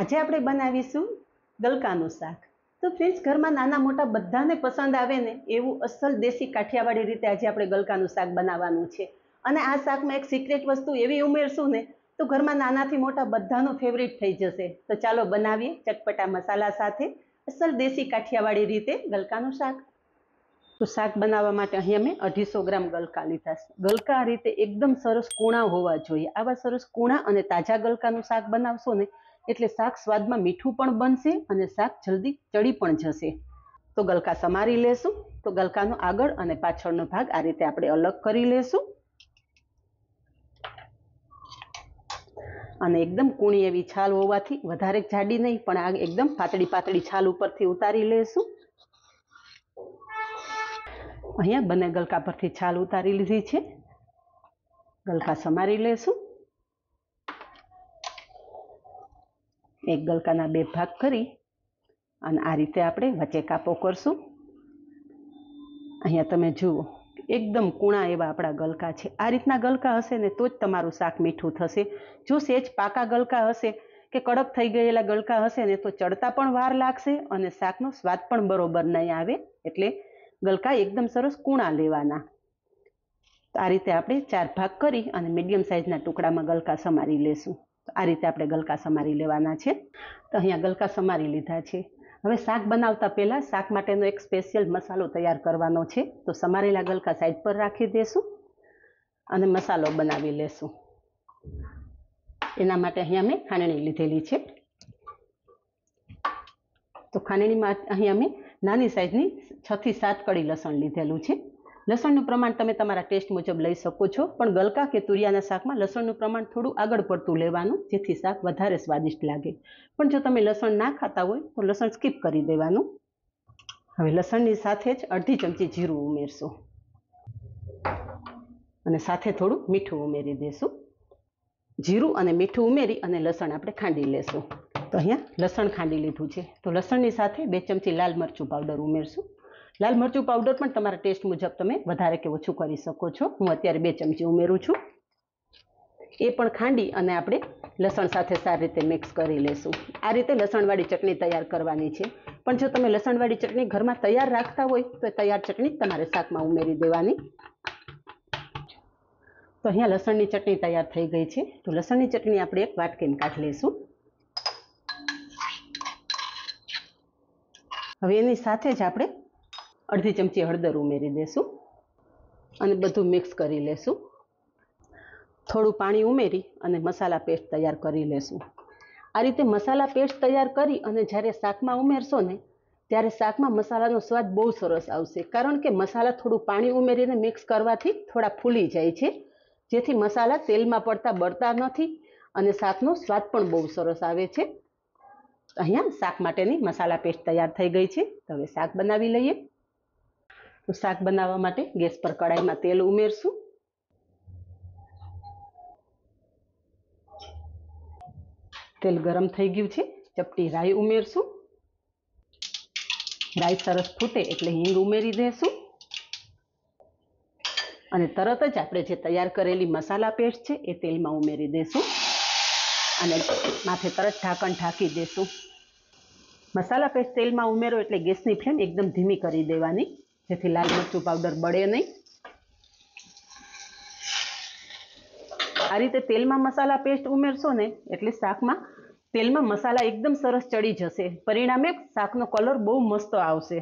આજે આપણે બનાવીશું ગલકાનું શાક. તો ફ્રેન્ડ્સ ઘરમાં નાના મોટા બધાને પસંદ આવે ને એવું અસલ દેશી કાઠિયાવાડી રીતે આજે આપણે ગલકાનું શાક બનાવવાનું છે. અને આ શાકમાં એક સિક્રેટ વસ્તુ એવી ઉમેરશું ને, તો ઘરમાં નાનાથી મોટા બધાનો ફેવરિટ થઈ જશે. તો ચાલો બનાવીએ ચટપટા મસાલા સાથે અસલ દેશી કાઠિયાવાડી રીતે ગલકાનું શાક. તો શાક બનાવવા માટે અહીં અમે અઢીસો ગ્રામ ગલકા લીધા છે. ગલકા રીતે એકદમ સરસ કૂણા હોવા જોઈએ. આવા સરસ કૂણા અને તાજા ગલકાનું શાક બનાવશો ને એટલે શાક સ્વાદમાં મીઠું પણ બનશે અને શાક જલ્દી ચડી પણ જશે. તો ગલકા સમારી લેશું. તો ગલકાનો આગળ અને પાછળનો ભાગ આ રીતે આપણે અલગ કરી લેશું. અને એકદમ કૂણી એવી છાલ હોવાથી વધારે જાડી નહીં, પણ આ એકદમ પાતળી પાતળી છાલ ઉપરથી ઉતારી લેશું. અહીંયા બંને ગલકા પરથી છાલ ઉતારી લીધી છે. ગલકા સમારી લેશું. એક ગલકાના બે ભાગ કરી અને આ રીતે આપણે વચ્ચે કાપો કરશું. અહીંયા તમે જુઓ, એકદમ કૂણા એવા આપણા ગલકા છે. આ રીતના ગલકા હશે ને તો જ તમારું શાક મીઠું થશે. જો સેજ પાકા ગલકા હશે કે કડક થઈ ગયેલા ગલકા હશે ને તો ચડતા પણ વાર લાગશે અને શાકનો સ્વાદ પણ બરોબર નહીં આવે એટલે ગલકા એકદમ સરસ કૂણા લેવાના. આ રીતે આપણે ચાર ભાગ કરી અને મીડિયમ સાઇઝના ટુકડામાં ગલકા સમારી લેશું. આ રીતે આપણે ગલકા સમારી લેવાના છે. તો અહીંયા ગલકા સમારી લીધા છે. હવે શાક બનાવતા પહેલાં શાક માટેનો એક સ્પેશિયલ મસાલો તૈયાર કરવાનો છે. તો સમારેલા ગલકા સાઈડ પર રાખી દેશું અને મસાલો બનાવી લેશું. એના માટે અહીંયા અમે ખાંડણી લીધેલી છે. તો ખાંડણીમાં અહીં અમે નાની સાઈઝની છથી સાત કડી લસણ લીધેલું છે. લસણનું પ્રમાણ તમે તમારા ટેસ્ટ મુજબ લઈ શકો છો, પણ ગલકા કે તુરિયાના શાકમાં લસણનું પ્રમાણ થોડું આગળ પડતું લેવાનું, જેથી શાક વધારે સ્વાદિષ્ટ લાગે. પણ જો તમે લસણ ના ખાતા હોય, તો લસણ સ્કીપ કરી દેવાનું. હવે લસણની સાથે જ અડધી ચમચી જીરું ઉમેરશું. અને સાથે થોડું મીઠું ઉમેરી દઈશું જીરું અને મીઠું ઉમેરી અને લસણ આપણે ખાંડી લેશું. તો અહીંયા લસણ ખાંડી લીધું છે. તો લસણની સાથે બે ચમચી લાલ મરચું પાવડર ઉમેરશું. લાલ મરચું પાવડર પણ તમારા ટેસ્ટ મુજબ તમે વધારે કે ઓછું કરી શકો છો. હું અત્યારે બે ચમચી ઉમેરું છું. એ પણ ખાંડી અને આપણે લસણ સાથે સારી રીતે મિક્સ કરી લેશું. આ રીતે લસણવાળી ચટણી તૈયાર કરવાની છે. પણ જો તમે લસણવાળી ચટણી ઘરમાં તૈયાર રાખતા હોય, તો તૈયાર ચટણી તમારે શાકમાં ઉમેરી દેવાની. તો અહીંયા લસણની ચટણી તૈયાર થઈ ગઈ છે. તો લસણની ચટણી આપણે એક વાટકીને કાઢી લઈશું હવે એની સાથે જ આપણે અડધી ચમચી હળદર ઉમેરી દેશું અને બધું મિક્સ કરી લેશું. થોડું પાણી ઉમેરી અને મસાલા પેસ્ટ તૈયાર કરી લેશું. આ રીતે મસાલા પેસ્ટ તૈયાર કરી અને જ્યારે શાકમાં ઉમેરશો ને, ત્યારે શાકમાં મસાલાનો સ્વાદ બહુ સરસ આવશે. કારણ કે મસાલા થોડું પાણી ઉમેરીને મિક્સ કરવાથી થોડા ફૂલી જાય છે. જેથી મસાલા તેલમાં પડતા બળતા નથી અને શાકનો સ્વાદ પણ બહુ સરસ આવે છે. અહીંયા શાક માટેની મસાલા પેસ્ટ તૈયાર થઈ ગઈ છે. હવે શાક બનાવી લઈએ. તો શાક બનાવવા માટે ગેસ પર કડાઈમાં તેલ ઉમેરશું. તેલ ગરમ થઈ ગયું છે. ચપટી રાઈ ઉમેરશું. રાઈ સરસ ફૂટે એટલે હિંગ ઉમેરી દેશું. અને તરત જ આપણે જે તૈયાર કરેલી મસાલા પેસ્ટ છે એ તેલમાં ઉમેરી દેશું. અને માથે તરત ઢાંકણ ઢાંકી દેશું. મસાલા પેસ્ટ તેલમાં ઉમેરો એટલે ગેસની ફ્લેમ એકદમ ધીમી કરી દેવાની. જેથી લાલ મરચું પાવડર બળે નહીં. આ રીતે તેલમાં મસાલા પેસ્ટ ઉમેરશો ને, એટલે શાકમાં તેલમાં મસાલા એકદમ સરસ ચડી જશે. પરિણામે શાકનો કલર બહુ મસ્ત આવશે.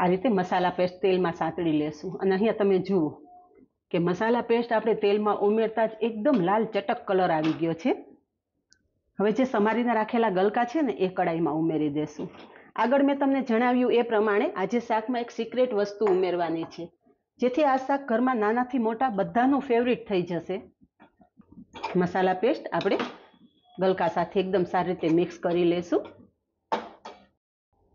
આ રીતે મસાલા પેસ્ટ તેલમાં સાંતળી લેશું. અને અહીંયા તમે જુઓ કે મસાલા પેસ્ટ આપણે તેલમાં ઉમેરતા જ એકદમ લાલ ચટક કલર આવી ગયો છે. હવે જે સમારીને રાખેલા ગલકા છે ને, એ કડાઈમાં ઉમેરી દેશું. આગળ મેં તમને જણાવ્યું એ પ્રમાણે આજે શાકમાં એક સિક્રેટ વસ્તુ ઉમેરવાની છે. જેથી આ શાક ઘરમાં નાનાથી મોટા બધાનું ફેવરિટ થઈ જશે. મસાલા પેસ્ટ આપણે ગલકા સાથે એકદમ સારી રીતે મિક્સ કરી લેશું.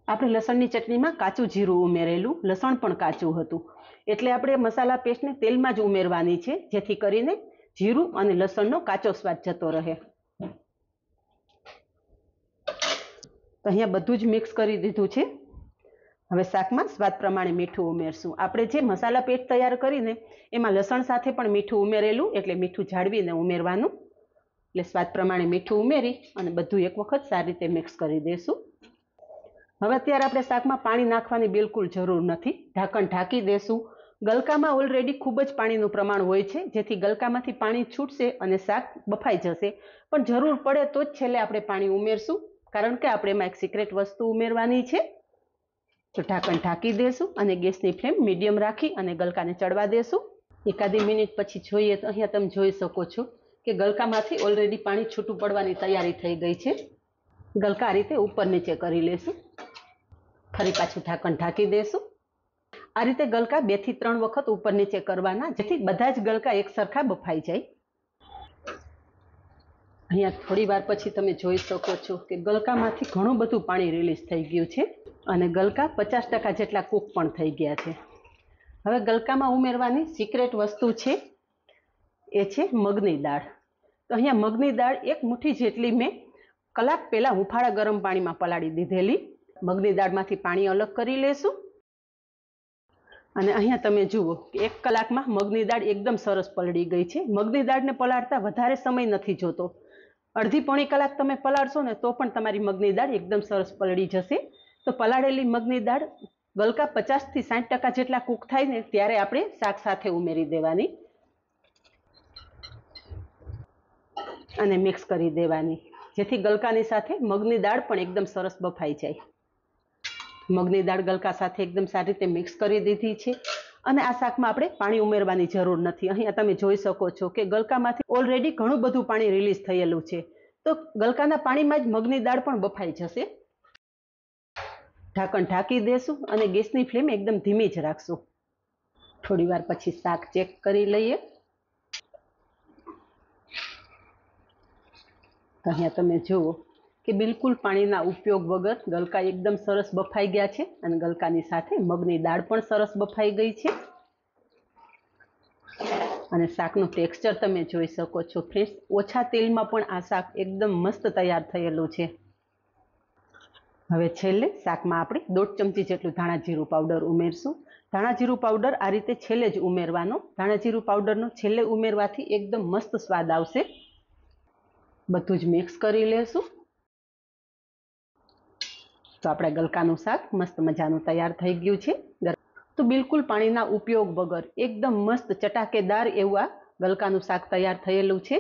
આપણે લસણની ચટણીમાં કાચું જીરું ઉમેરેલું. લસણ પણ કાચું હતું. એટલે આપણે મસાલા પેસ્ટને તેલમાં જ ઉમેરવાની છે, જેથી કરીને જીરું અને લસણનો કાચો સ્વાદ જતો રહે. તો અહીંયા બધું જ મિક્સ કરી દીધું છે. હવે શાકમાં સ્વાદ પ્રમાણે મીઠું ઉમેરશું. આપણે જે મસાલા પેટ તૈયાર કરીને એમાં લસણ સાથે પણ મીઠું ઉમેરેલું, એટલે મીઠું જાળવીને ઉમેરવાનું. એટલે સ્વાદ પ્રમાણે મીઠું ઉમેરી અને બધું એક વખત સારી રીતે મિક્સ કરી દઈશું હવે અત્યારે આપણે શાકમાં પાણી નાખવાની બિલકુલ જરૂર નથી. ઢાંકણ ઢાંકી દેશું. ગલકામાં ઓલરેડી ખૂબ જ પાણીનું પ્રમાણ હોય છે, જેથી ગલકામાંથી પાણી છૂટશે અને શાક બફાઈ જશે. પણ જરૂર પડે તો જ છેલ્લે આપણે પાણી ઉમેરશું. કારણ કે આપણે એમાં એક સિક્રેટ વસ્તુ ઉમેરવાની છે. તો ઢાંકણ ઢાંકી દેશું અને ગેસની ફ્લેમ મીડિયમ રાખી અને ગલકાને ચડવા દેશું. એકાદી મિનિટ પછી જોઈએ તો અહીંયા તમે જોઈ શકો છો કે ગલકામાંથી ઓલરેડી પાણી છૂટું પડવાની તૈયારી થઈ ગઈ છે. ગલકા આ રીતે ઉપર નીચે કરી લેશું. ફરી પાછું ઢાંકણ ઢાંકી દેશું. આ રીતે ગલકા બેથી ત્રણ વખત ઉપર નીચે કરવાના, જેથી બધા જ ગલકા એક સરખા બફાઈ જાય. અહીંયા થોડી વાર પછી તમે જોઈ શકો છો કે ગલકામાંથી ઘણું બધું પાણી રિલીઝ થઈ ગયું છે અને ગલકા પચાસ ટકા જેટલા કૂક પણ થઈ ગયા છે. હવે ગલકામાં ઉમેરવાની સિક્રેટ વસ્તુ છે, એ છે મગની દાળ. તો અહીંયા મગની દાળ એક મુઠ્ઠી જેટલી મેં કલાક પહેલાં હુંફાળા ગરમ પાણીમાં પલાળી દીધેલી. મગની દાળમાંથી પાણી અલગ કરી લેશું. અને અહીંયા તમે જુઓ કે એક કલાકમાં મગની દાળ એકદમ સરસ પલળી ગઈ છે. મગની દાળને પલાળતા વધારે સમય નથી જોતો. અડધી પોણી કલાક તમે પલાળશો ને તો પણ તમારી મગની દાળ એકદમ સરસ પલળી જશે. તો પલાળેલી મગની દાળ ગલકા પચાસથી સાઠ ટકા જેટલા કૂક થાય ને ત્યારે આપણે શાક સાથે ઉમેરી દેવાની. અને મિક્સ કરી દેવાની. જેથી ગલકાની સાથે મગની દાળ પણ એકદમ સરસ બફાઈ જાય. મગની દાળ ગલકા સાથે એકદમ સારી રીતે મિક્સ કરી દીધી છે. અને આ શાકમાં આપણે પાણી ઉમેરવાની જરૂર નથી. અહીંયા તમે જોઈ શકો છો કે ગલકામાંથી ઓલરેડી ઘણું બધું પાણી રિલીઝ થયેલું છે. તો ગલકાના પાણીમાં જ મગની દાળ પણ બફાઈ જશે. ઢાંકણ ઢાંકી દેશું અને ગેસની ફ્લેમ એકદમ ધીમી જ રાખશું. થોડી વાર પછી શાક ચેક કરી લઈએ. અહીંયા તમે જુઓ કે બિલકુલ પાણીના ઉપયોગ વગર ગલકા એકદમ સરસ બફાઈ ગયા છે અને ગલકાની સાથે મગની દાળ પણ સરસ બફાઈ ગઈ છે. અને શાકનું ટેક્સચર તમે જોઈ શકો છો ફ્રેન્ડ્સ, ઓછા તેલમાં પણ આ શાક એકદમ મસ્ત તૈયાર થયેલું છે. હવે છેલ્લે શાકમાં આપણે દોઢ ચમચી જેટલું ધાણા જીરું પાવડર ઉમેરશું. ધાણા જીરું પાવડર આ રીતે છેલ્લે જ ઉમેરવાનો. ધાણા જીરું પાવડરનો છેલ્લે ઉમેરવાથી એકદમ મસ્ત સ્વાદ આવશે. બધું જ મિક્સ કરી લેશું. તો આપણે ગલકાનું શાક મસ્ત મજાનું તૈયાર થઈ ગયું છે. તો બિલકુલ પાણીના ઉપયોગ વગર એકદમ મસ્ત ચટાકેદાર એવું આ ગલકાનું શાક તૈયાર થયેલું છે.